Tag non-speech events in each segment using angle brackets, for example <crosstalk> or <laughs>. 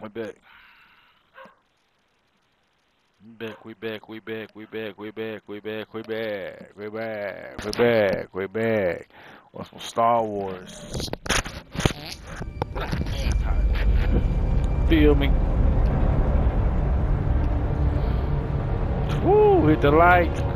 We back. Back, we back, we back, we back, we back, we back, we back, we back, we back, we back. Want some Star Wars. Feel me? Woo, hit the like.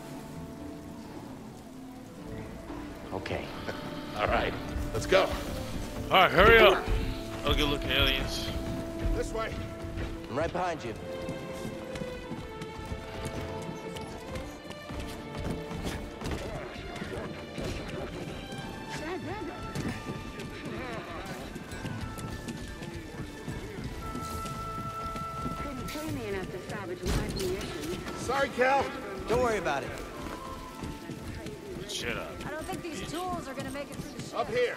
Okay. <laughs> All right, let's go. All right, hurry up. Oh, good looking aliens. This way. I'm right behind you. Sorry, Cal. Don't worry about it. Shut up. I don't think these tools are gonna make it through the ship. Up here.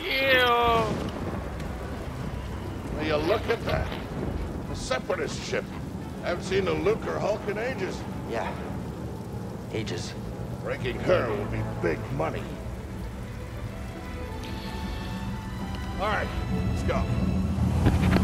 Yeah. Will you look at that? A separatist ship. I haven't seen a Lucrehulk in ages. Yeah. Ages. Breaking her will be big money. All right, let's go. Thank you.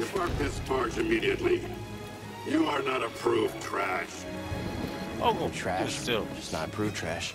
Depart this barge immediately. You are not approved trash. Oh, go Trash. Still. Just not approved trash.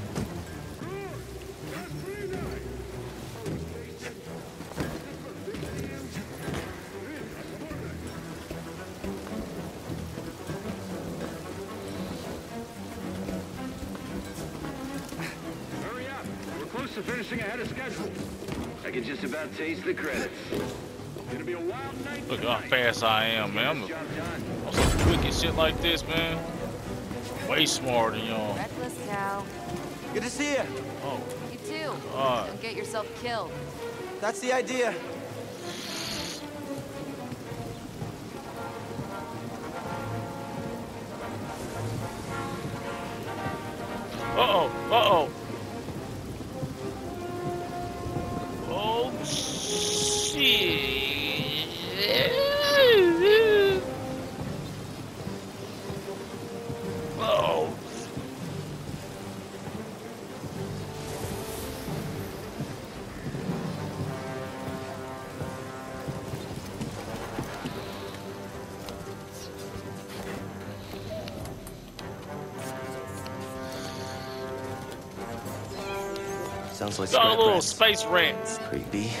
close to finishing ahead of schedule. I can just about taste the credits. Gonna be a wild night Look how fast I am, man. I'm Job done. on some quick and shit like this, man. Way smarter than y'all. Reckless cow. Good to see you. Oh, You too. God. Don't get yourself killed. That's the idea. Sounds like Got a little rats. space rats. Creepy.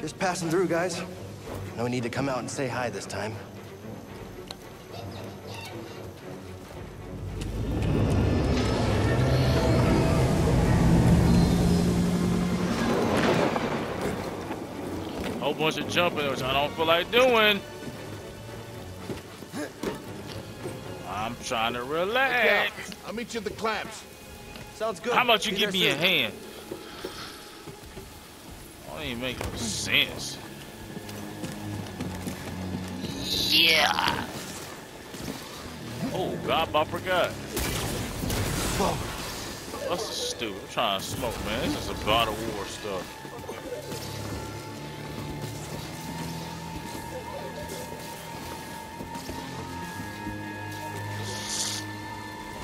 Just passing through, guys. No need to come out and say hi this time. Whole bunch of jumping, which I don't feel like doing. I'm trying to Yeah, relax. I'll meet you at the clamps. Sounds good. How about you Be give there me a hand? That ain't make no sense. Yeah. Oh, God, I forgot. Whoa. That's stupid. I'm trying to smoke, man. This is a God of War stuff.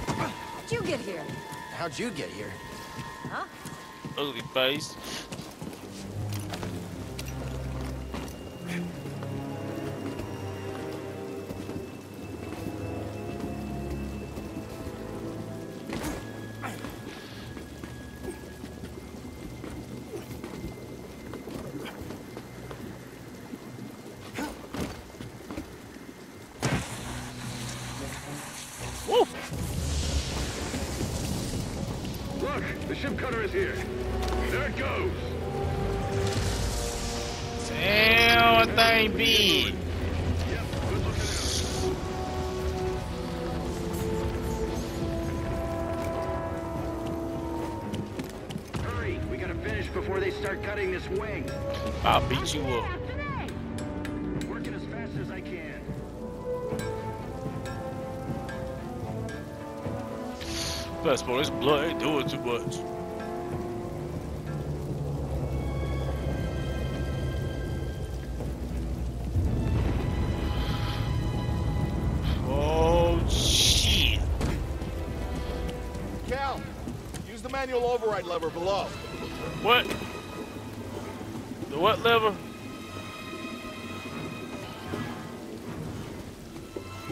How'd you get here? How'd you get here? Huh? Ugly face. Plus, boy, this blood ain't doing too much. Oh, shit. Cal, use the manual override lever below. What? The what lever?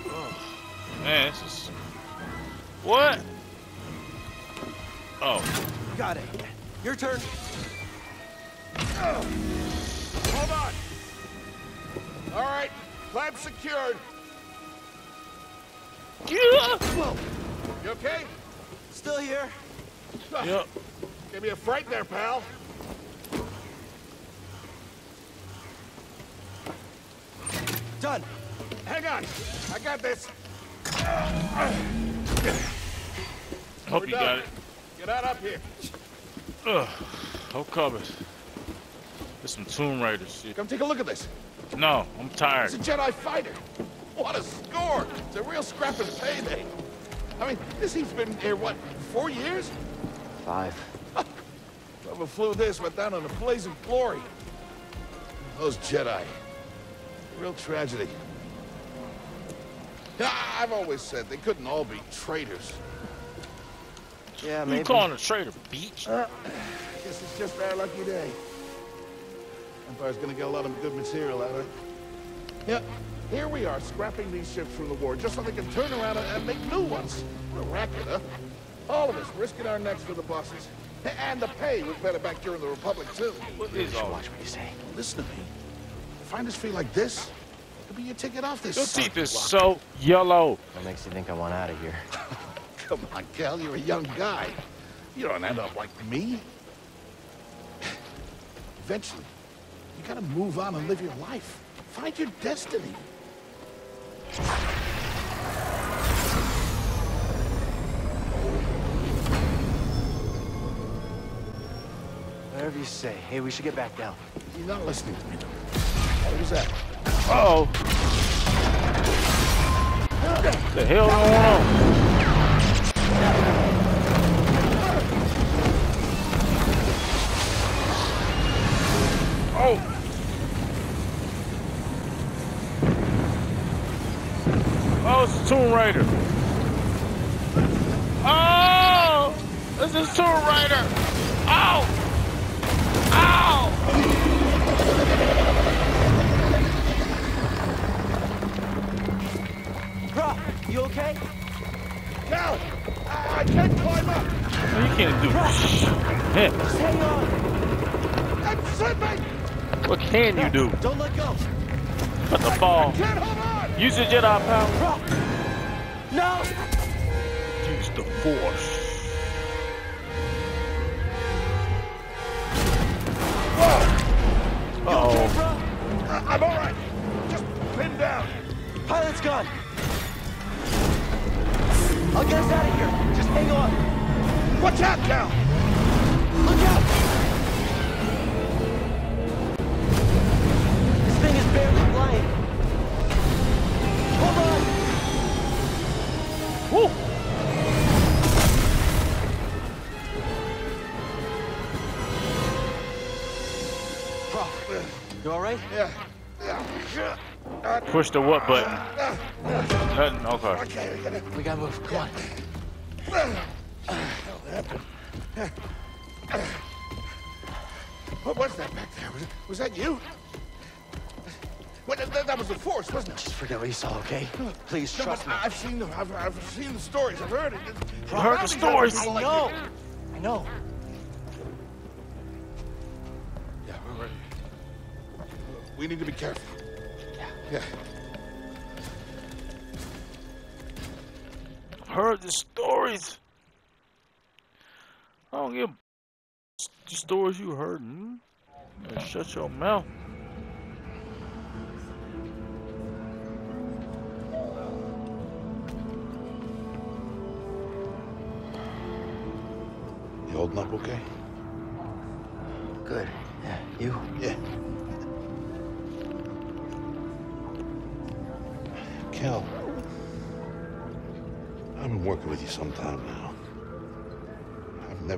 Oh, man, this is... What? Got it. Your turn. Hold on. All right, clamp secured. Yeah. Whoa. You okay? Still here. <laughs> Yep. Give me a fright there, pal. Done. Hang on. I got this. Hope We're you done. got it. Get out up here. Ugh. Hope covered. There's some Tomb Raider shit. Come take a look at this. No, I'm tired. It's a Jedi fighter. What a score! It's a real scrapping payday. I mean, this he's been here, what, four years? Five. <laughs> Whoever flew this went down in a blaze of glory. Those Jedi. Real tragedy. Yeah, I've always said they couldn't all be traitors. Yeah, Who maybe. you calling a traitor, beach? Uh, guess it's just our lucky day. Empire's gonna get a lot of good material out of it. Yeah, here we are, scrapping these ships from the war, just so they can turn around and, and make new ones. What a racket, huh? All of us risking our necks for the bosses. And the pay was better back during the Republic, too. What is all Watch what you say. Listen to me. Find us feel like this, it'll be your ticket off this. Your teeth of is so yellow. What makes you think I want out of here? <laughs> Come on, Cal, you're a young guy. You don't end up like me. Eventually, you gotta move on and live your life. Find your destiny. Whatever you say. Hey, we should get back down. You're not listening to me. What was that? Uh oh. The hell going on? Oh. Oh, Tomb Raider. Oh! This is Tomb Raider! Oh! Oh! Bruh, you okay? No! Can't climb up! You can't do shit. Hang on. I'm slipping! What can you do? Don't let go. But the fall. Can't hold on! Use your Jedi power. No. Use the Force. Uh oh. I, I'm all right. Just pinned down. Pilot's gone. I'll get us out of here. Just hang on. Watch out, Cal! Look out! This thing is barely flying. Hold on! Woo. Bro, you all right? Yeah. Yeah. Push the what button? uh, Nothing. Okay. okay, we gotta... We gotta move. Come on. What was that back there? Was, it, was that you? What, that, that was the force, wasn't it? Just forget what you saw, okay? Please No, trust me. I've seen the I've, I've seen the stories. I've heard it. You heard the stories. I know. I know. Yeah, we're ready. We need to be careful. Yeah. Yeah. Heard the stories. I don't give the stories you heard. Hmm? Shut your mouth.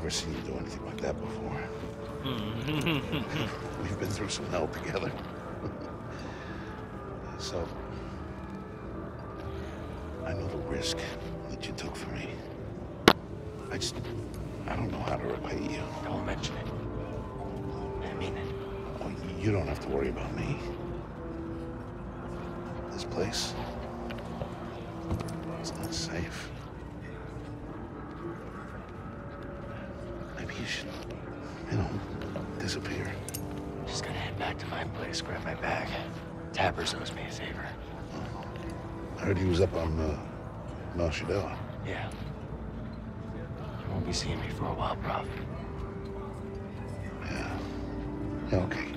Never seen you do anything like that before. Mm-hmm. We've been through some hell together. so, I know the risk that you took for me. I just, I don't know how to repay you. Don't mention it. I mean it. Oh, you don't have to worry about me. This place, it's not safe. Maybe you should, you know, disappear. Just gonna head back to my place, grab my bag. Tappers owes me a favor. I heard he was up on uh, Mount Shadella. Yeah. You won't be seeing me for a while, Prauf. Yeah. Yeah, okay. Okay,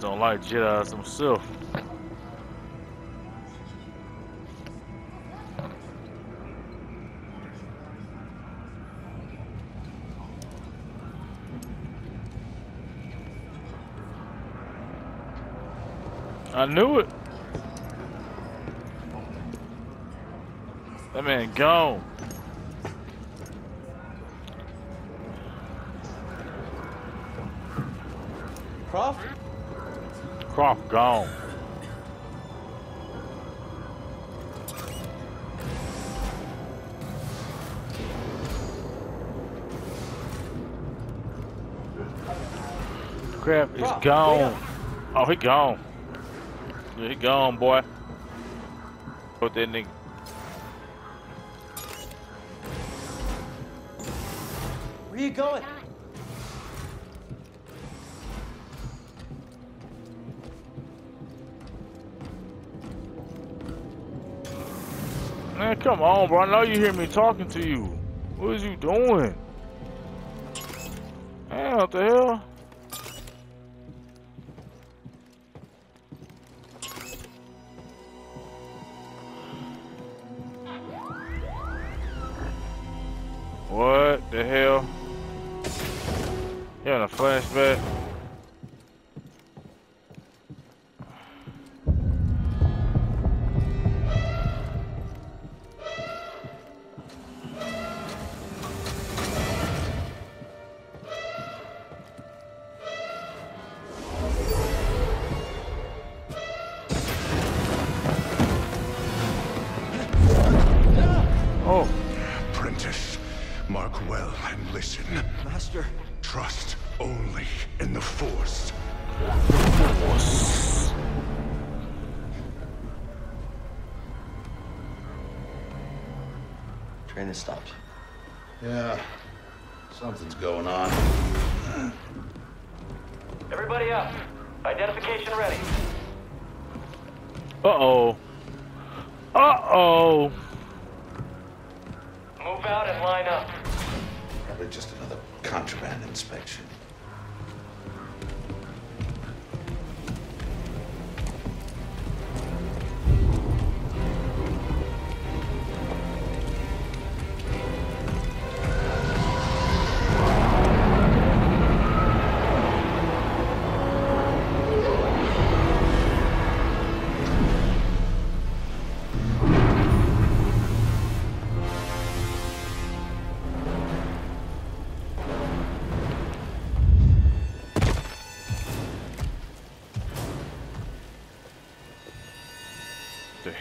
Don't like Jedi's himself. I knew it. That man gone. Prauf? Croft gone. Crap is Croft, wait gone. Oh, he gone. Yeah, he gone, boy. Put that nigga. Where you going? Come on, bro. I know you hear me talking to you. What is you doing? What the hell? Master. Trust only in the Force. Force. Train has stopped. Yeah. Something's going on. Everybody up. Identification ready. Uh-oh. Uh-oh. Move out and line up. Probably just another contraband inspection.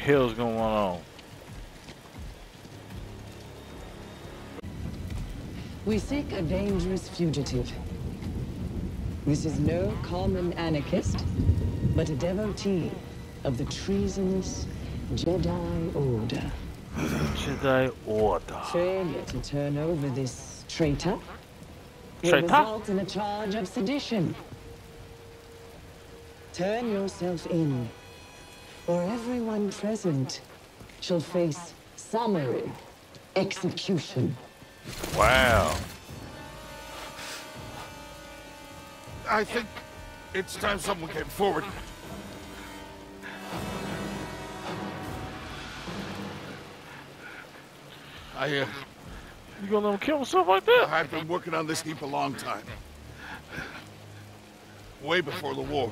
Hell's going on? We seek a dangerous fugitive. This is no common anarchist, but a devotee of the treasonous Jedi Order. Jedi Order. Failure to turn over this traitor will result in a charge of sedition. Turn yourself in, or everyone present shall face summary execution. Wow. I think it's time someone came forward. I, uh, You gonna let him kill himself like that? I've been working on this heap a long time. Way before the war.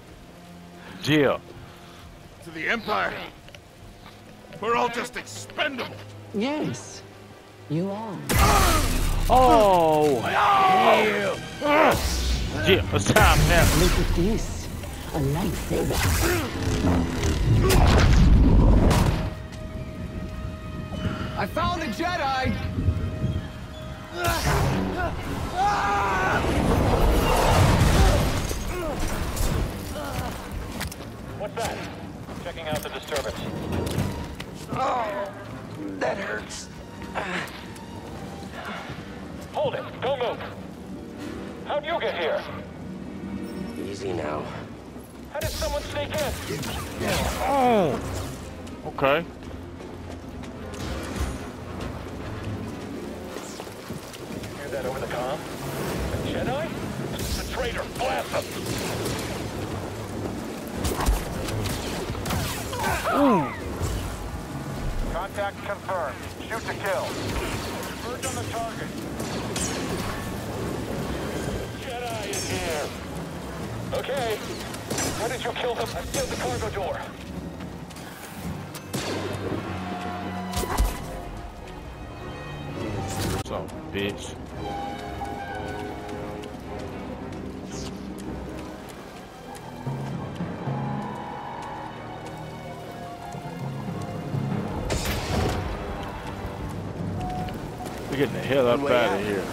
Yeah. To the Empire, we're all just expendable. Yes, you are. Oh, hell. Yeah, it's time now. Look at this. A lightsaber. I found a Jedi! That? Checking out the disturbance. Oh, that hurts. Hold it. Don't move. How'd you get here? Easy now. How did someone sneak in? Oh. Okay. Hear that over the comm? A Jedi? It's a traitor. Blast him. Contact confirmed. Shoot to kill. Converge on the target. Jedi in here. Okay. How did you kill them? Uh, I sealed the cargo door. So, bitch. Getting the hell up out out. of here.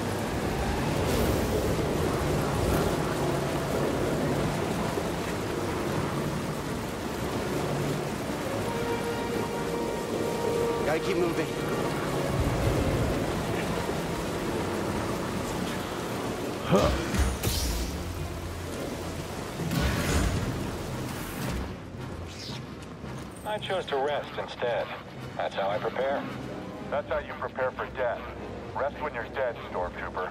Gotta keep moving. Huh. I chose to rest instead. That's how I prepare. That's how you prepare for death. Rest when you're dead, Stormtrooper.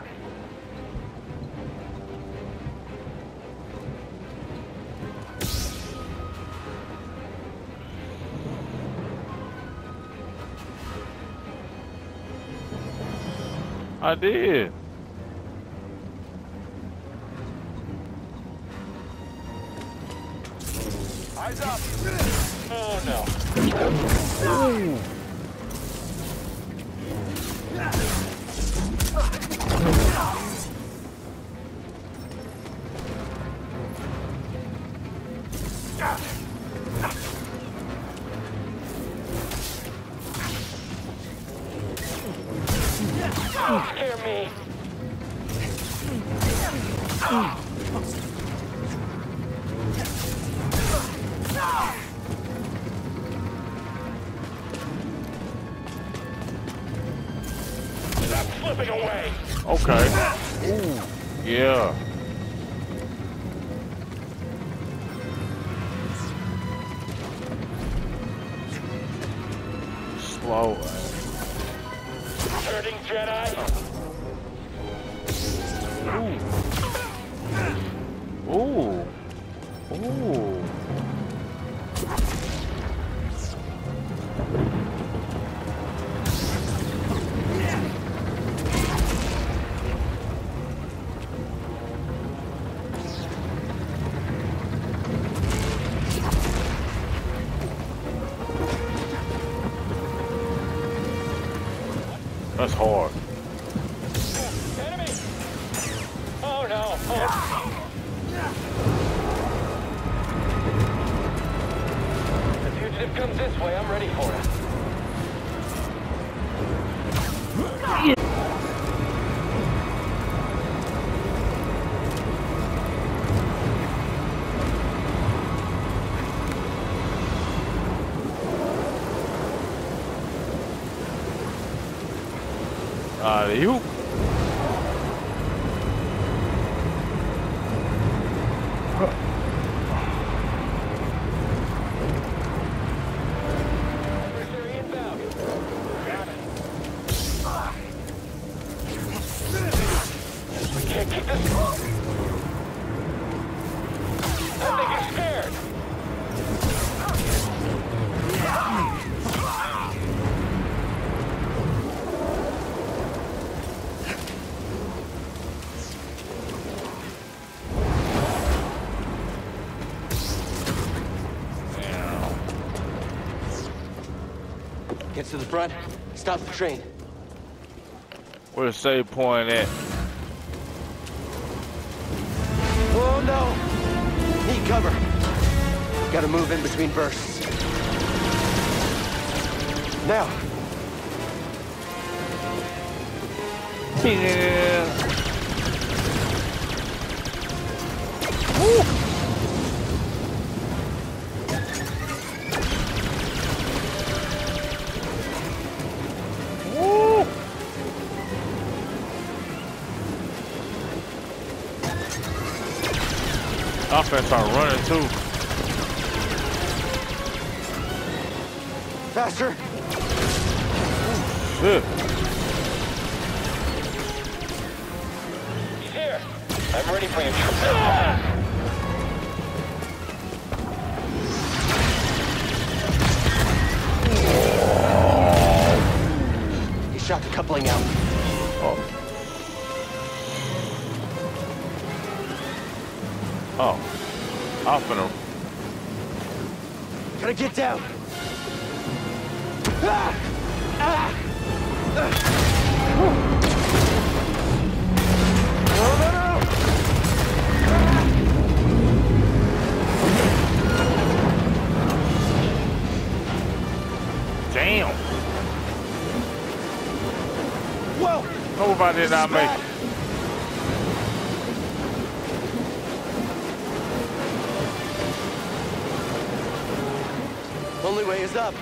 I did. Eyes up! Oh no. Ooh. Uh, you. Adversary Gets to the front, stop the train. Where's the save point at? Oh no! Need cover. Gotta move in between bursts. Now, Yeah. I'm finna start running too. faster! Shit. He's here. I'm ready for you. Ah! He shot the coupling out. Oh. I'm finna. Gotta get down! Ah! Ah! No, no, no! Damn. Whoa! Nobody did not make it. Only way is up.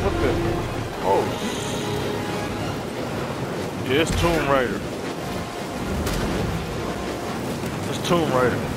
What the? Oh. Yeah, it's Tomb Raider. It's Tomb Raider.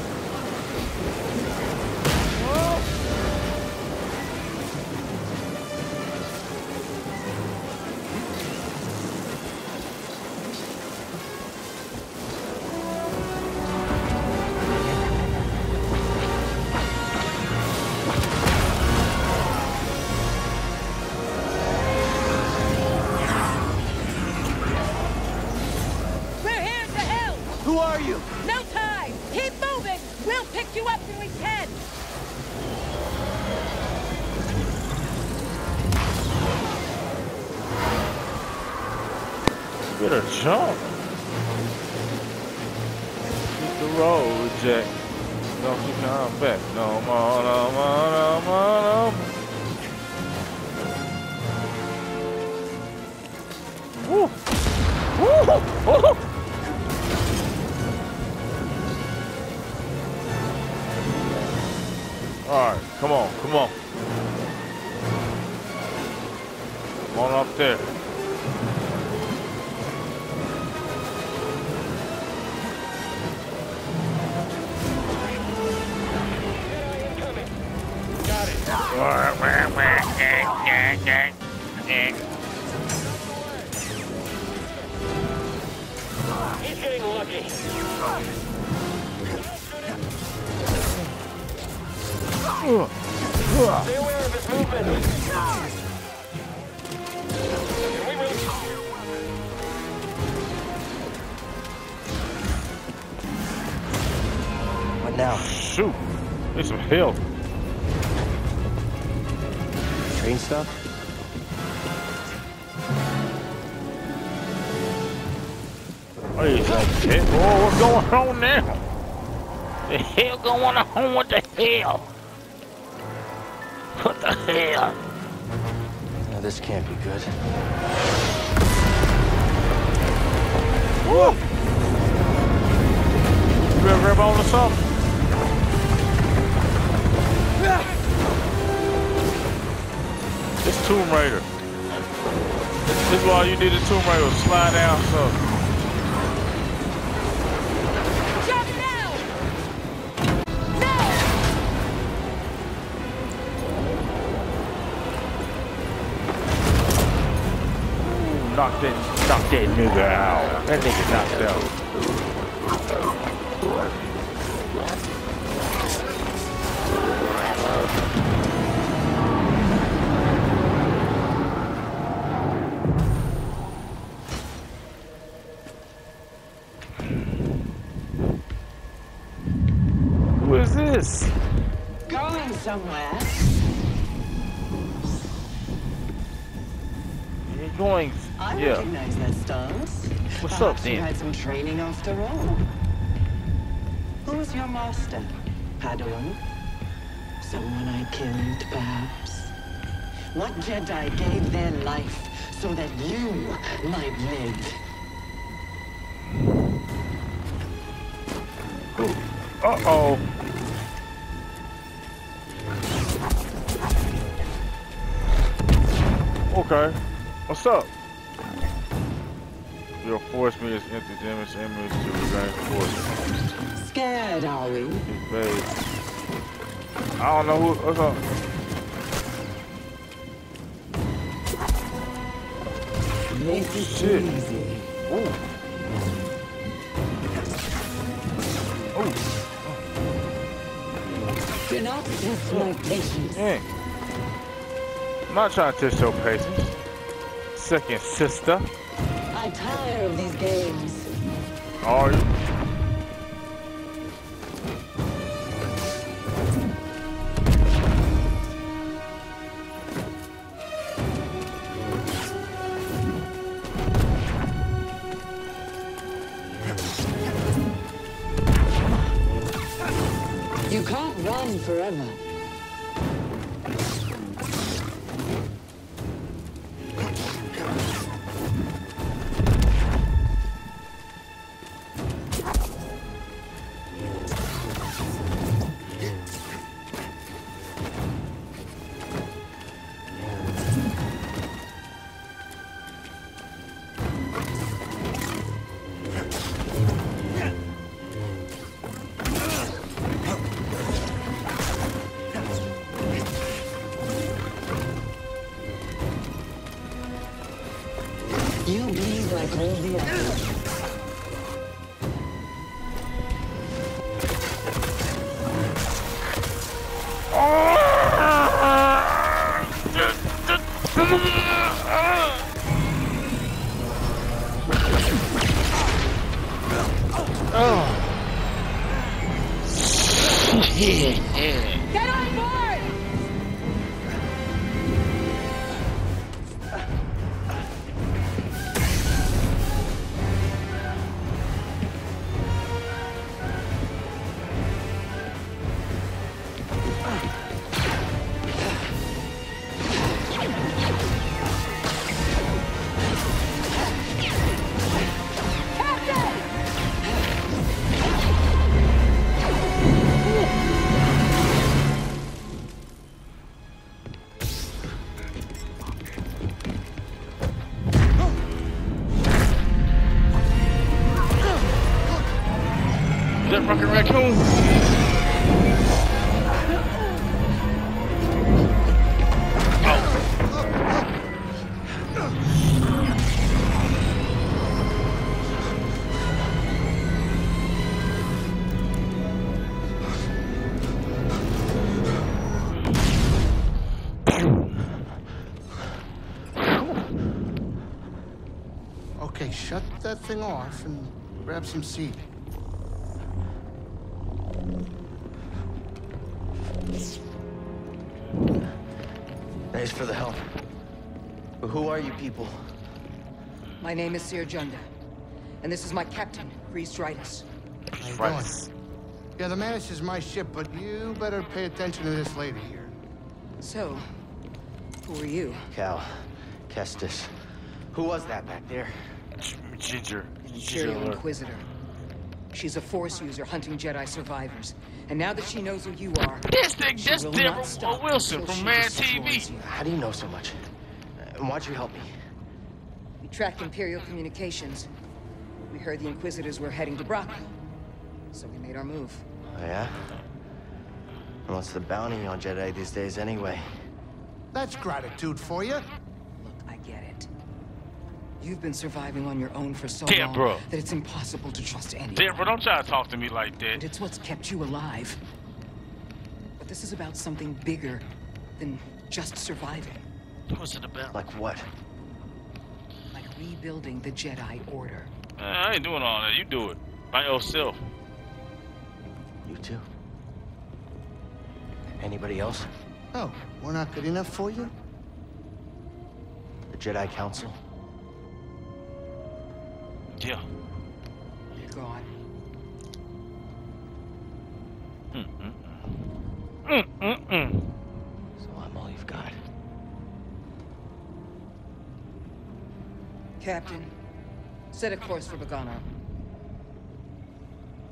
Road, Jack. Don't you come back no more, no more, no more, no more. Woo! Woo! Woo! All right, come on, come on. Come on up there. He's getting lucky. Stay aware of his movement. Can we really... What now? Shoot. Need some help. Train stuff? Wait a second. Whoa, what's going on now? The hell going on? What the hell? What the hell? No, this can't be good. Woo! You better grab on to something. It's Tomb Raider. This is why you need a Tomb Raider. Slide down so. Jump now! Knock that, knock that nigga out. That nigga knocked out. Is? Going somewhere? You're going. I yeah. recognize that stance. What's up, Perhaps you had some training after all. Who's your master? Padawan? Someone I killed, perhaps? What Jedi gave their life so that you might live? Uh Okay. What's up? Your force me is empty damage image to regain force. Scared, are we? Evade. I don't know who. What's up? This is Shit. easy. Ooh. Oh. Do not test my patience. Dang. I'm not trying to test your patience. Second sister. I tire of these games. Are you? You You bleed like all the Rocket Raccoon. Okay, shut that thing off and grab some seed. People? My name is Cere Junda, and this is my captain, Greez Dritus. How you doing? Yeah, the Mantis is my ship, but you better pay attention to this lady here. So, who are you? Cal. Kestis. Who was that back there? Ginger. Imperial Inquisitor. She's a Force user hunting Jedi survivors. And now that she knows who you are, This thing, she this will Debra not stop Wilson from Man TV. you. How do you know so much? And why'd you help me? We tracked Imperial communications. We heard the Inquisitors were heading to Bracca. So we made our move. Oh, yeah? And what's the bounty on Jedi these days anyway? That's gratitude for you. Look, I get it. You've been surviving on your own for so Damn, long bro. that it's impossible to trust anyone. Debra, don't try to talk to me like that. And it's what's kept you alive. But this is about something bigger than just surviving. What's it about? Like what? Like rebuilding the Jedi Order. Uh, I ain't doing all that. You do it by yourself. You too? Anybody else? Oh, we're not good enough for you? The Jedi Council? Yeah. You're gone. Mm-mm-mm. So I'm all you've got. Captain, set a course for Bogano.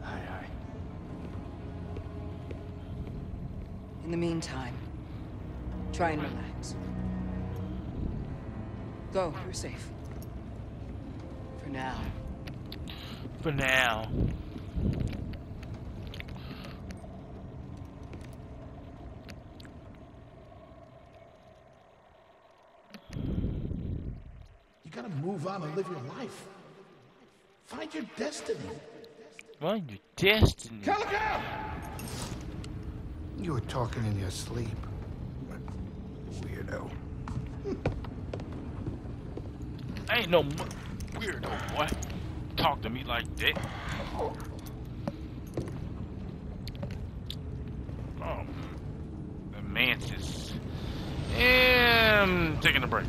Aye, aye. In the meantime, try and relax. Go, you're safe. For now. For now. You gotta move on and live your life. Find your destiny. Find your destiny. Calico! You were talking in your sleep. Weirdo. I ain't no weirdo, boy. Talk to me like that. Oh, the mantis. And taking a break.